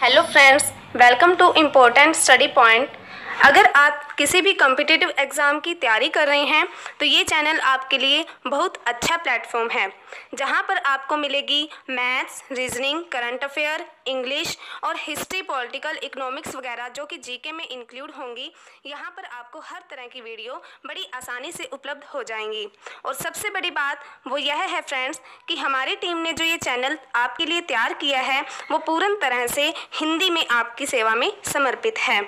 Hello friends welcome to important study point अगर आप किसी भी कम्पिटिटिव एग्ज़ाम की तैयारी कर रहे हैं तो ये चैनल आपके लिए बहुत अच्छा प्लेटफॉर्म है, जहाँ पर आपको मिलेगी maths reasoning current affair English और हिस्ट्री पॉलिटिकल इकोनॉमिक्स वगैरह, जो कि जीके में इंक्लूड होंगी। यहाँ पर आपको हर तरह की वीडियो बड़ी आसानी से उपलब्ध हो जाएँगी। और सबसे बड़ी बात वो यह है फ्रेंड्स कि हमारी टीम ने जो ये चैनल आपके लिए तैयार किया है, वो पूर्ण तरह से हिंदी में आपकी सेवा में समर्पित है।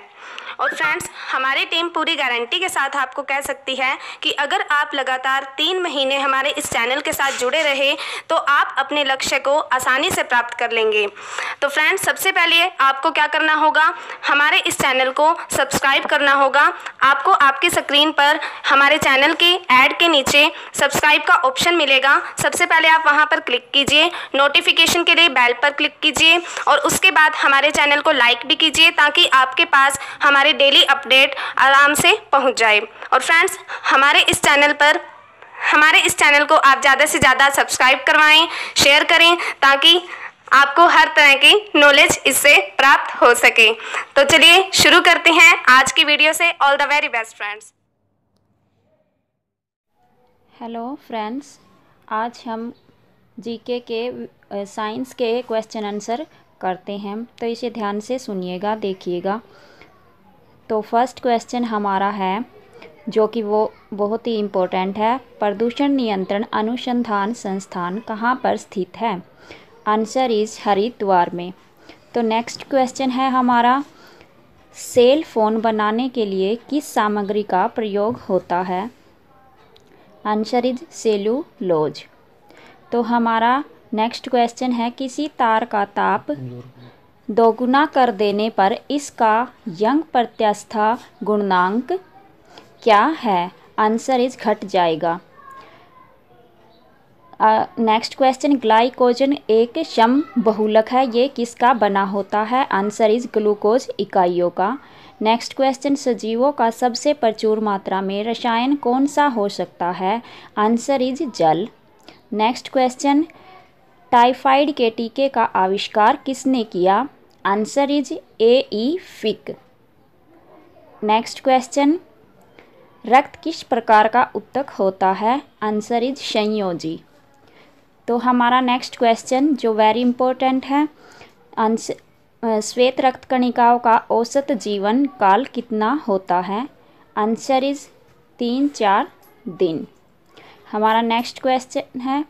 और फ्रेंड्स हमारी टीम पूरी गारंटी के साथ आपको कह सकती है कि अगर आप लगातार तीन महीने हमारे इस चैनल के साथ जुड़े रहे तो आप अपने लक्ष्य को आसानी से प्राप्त कर लेंगे। तो फ्रेंड्स सबसे पहले आपको क्या करना होगा? हमारे इस चैनल को सब्सक्राइब करना होगा। आपको आपकी स्क्रीन पर हमारे चैनल के ऐड के नीचे सब्सक्राइब का ऑप्शन मिलेगा। सबसे पहले आप वहाँ पर क्लिक कीजिए। नोटिफिकेशन के लिए बेल पर क्लिक कीजिए और उसके बाद हमारे चैनल को लाइक भी कीजिए ताकि आपके पास हमारे डेली अपडेट आराम से पहुँच जाए। और फ्रेंड्स हमारे इस चैनल पर, हमारे इस चैनल को आप ज़्यादा से ज़्यादा सब्सक्राइब करवाएँ शेयर करें, ताकि आपको हर तरह की नॉलेज इससे प्राप्त हो सके। तो चलिए शुरू करते हैं आज की वीडियो से। All the very best friends hello friends आज हम जीके के साइंस के क्वेश्चन आंसर करते हैं। तो इसे ध्यान से सुनिएगा, देखिएगा। तो फ़र्स्ट क्वेश्चन हमारा है, जो कि वो बहुत ही इम्पोर्टेंट है। प्रदूषण नियंत्रण अनुसंधान संस्थान कहाँ पर स्थित है? आंसर इज़ हरिद्वार में। तो नेक्स्ट क्वेश्चन है हमारा सेल फ़ोन बनाने के लिए किस सामग्री का प्रयोग होता है? आंसर इज़ सेलुलोज तो हमारा नेक्स्ट क्वेश्चन है, किसी तार का ताप दोगुना कर देने पर इसका यंग प्रत्यास्था गुणांक क्या है? आंसर इज़ घट जाएगा। नेक्स्ट क्वेश्चन ग्लाइकोजन एक शम बहुलक है, ये किसका बना होता है? आंसर इज़ ग्लूकोज इकाइयों का। नेक्स्ट क्वेश्चन सजीवों का सबसे प्रचुर मात्रा में रसायन कौन सा हो सकता है? आंसर इज़ जल। नेक्स्ट क्वेश्चन टाइफाइड के टीके का आविष्कार किसने किया? Answer is A E Fick. Next question रक्त किस प्रकार का उत्तक होता है? आंसर इज़ संयोजी। तो हमारा नेक्स्ट क्वेश्चन जो वेरी इंपॉर्टेंट है आंसर श्वेत रक्त कणिकाओं का औसत जीवन काल कितना होता है? आंसर इज़ तीन चार दिन। हमारा नेक्स्ट क्वेश्चन है,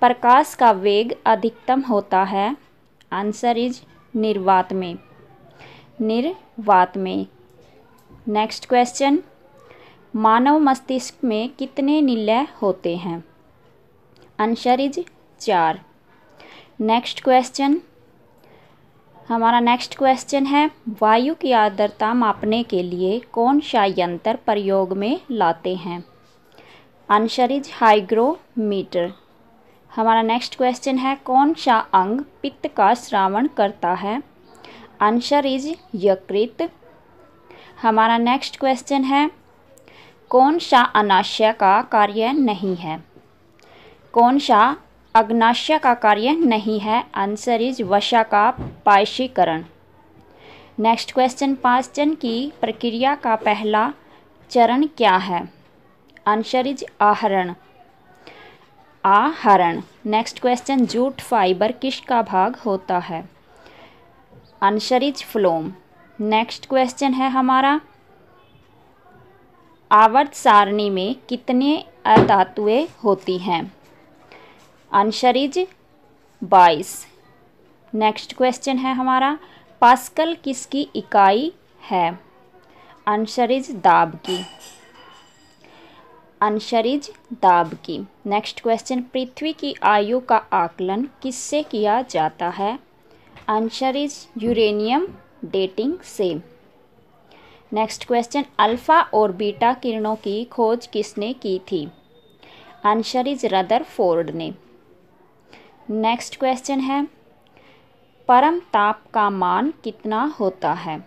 प्रकाश का वेग अधिकतम होता है? आंसर इज़ निर्वात में। निर्वात में। नेक्स्ट क्वेश्चन मानव मस्तिष्क में कितने निलय होते हैं? आंसर इज़ चार। नेक्स्ट क्वेश्चन हमारा नेक्स्ट क्वेश्चन है, वायु की आर्द्रता मापने के लिए कौन सा यंत्र प्रयोग में लाते हैं? आंसर इज़ हाइग्रोमीटर हमारा नेक्स्ट क्वेश्चन है, कौन सा अंग पित्त का श्रावण करता है? आंसर इज़ यकृत। हमारा नेक्स्ट क्वेश्चन है, कौन सा अनाशय का कार्य नहीं है? कौन सा अग्नाशय का कार्य नहीं है? आंसर इज़ वशा का पायशीकरण नेक्स्ट क्वेश्चन पाचन की प्रक्रिया का पहला चरण क्या है? आंसर इज़ आहरण। आहरण। नेक्स्ट क्वेश्चन जूट फाइबर किसका भाग होता है? अनशरिज फ्लोम नेक्स्ट क्वेश्चन है हमारा। आवर्त सारणी में कितने अधातुएँ होती हैं? अनशरिज बाईस। नेक्स्ट क्वेश्चन है हमारा। पास्कल किसकी इकाई है? अनशरिज दाब की इज़ दाब की। नेक्स्ट क्वेश्चन पृथ्वी की आयु का आकलन किससे किया जाता है? आंसर यूरेनियम डेटिंग से। नेक्स्ट क्वेश्चन अल्फ़ा और बीटा किरणों की खोज किसने की थी? इज़ रदर फोर्ड ने। नेक्स्ट क्वेश्चन है, परम ताप का मान कितना होता है?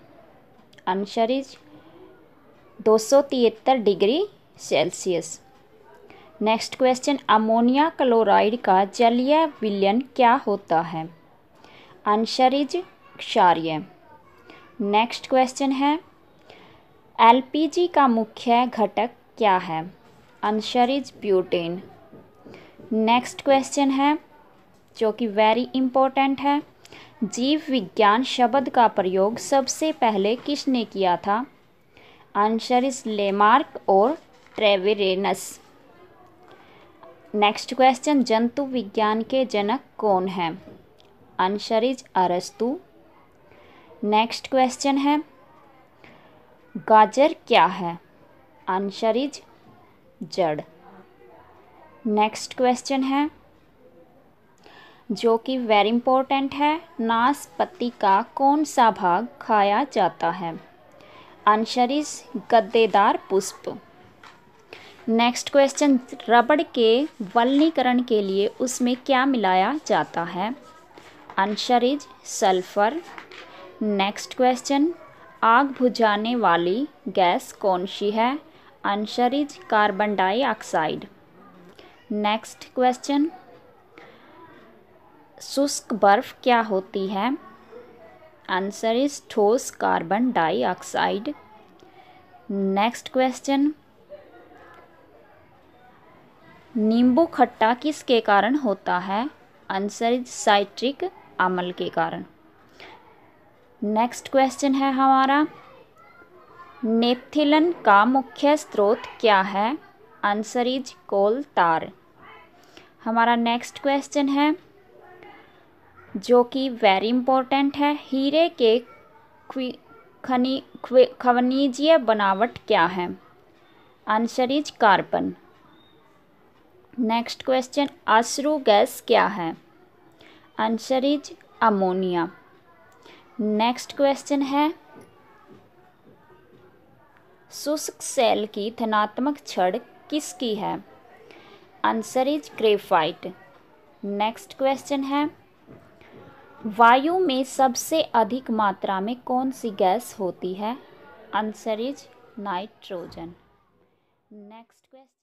आंसर इज़ दो degree Celsius next question ammonia chloride का जलीय विलयन क्या होता है? आंसर इज़ क्षार्य. नेक्स्ट क्वेश्चन है. एलपीजी का मुख्य घटक क्या है? Answer is butane next question है, जो कि वेरी इंपॉर्टेंट है. जीव विज्ञान शब्द का प्रयोग सबसे पहले किसने किया था? आंसर इज़ लेमार्क और ट्रेवेरेनस नेक्स्ट क्वेश्चन जंतु विज्ञान के जनक कौन है? आंसर इज़ अरस्तु नेक्स्ट क्वेश्चन है गाजर क्या है? आंसर इज़ जड़ नेक्स्ट क्वेश्चन है, जो कि वेरी इंपॉर्टेंट है नाशपति का कौन सा भाग खाया जाता है? आंसर इज़ गद्देदार पुष्प नेक्स्ट क्वेश्चन रबड़ के वलनीकरण के लिए उसमें क्या मिलाया जाता है? Answer is sulphur next question आग बुझाने वाली गैस कौन सी है? Answer is carbon dioxide next question शुष्क बर्फ़ क्या होती है? आंसर इज़ ठोस कार्बन डाइऑक्साइड नेक्स्ट क्वेश्चन नींबू खट्टा किसके कारण होता है? आंसर साइट्रिक अम्ल के कारण। नेक्स्ट क्वेश्चन है हमारा नेथिलन का मुख्य स्रोत क्या है? Answer is coal tar. हमारा नेक्स्ट क्वेश्चन है, जो कि वेरी इंपॉर्टेंट है, हीरे के खनी खनिजीय बनावट क्या है? Answer is carbon. Next question अश्रु गैस क्या है? Answer is ammonia next question है, शुष्क सेल की धनात्मक छड़ किसकी है? Answer is graphite next question है, वायु में सबसे अधिक मात्रा में कौन सी गैस होती है? Answer is nitrogen next question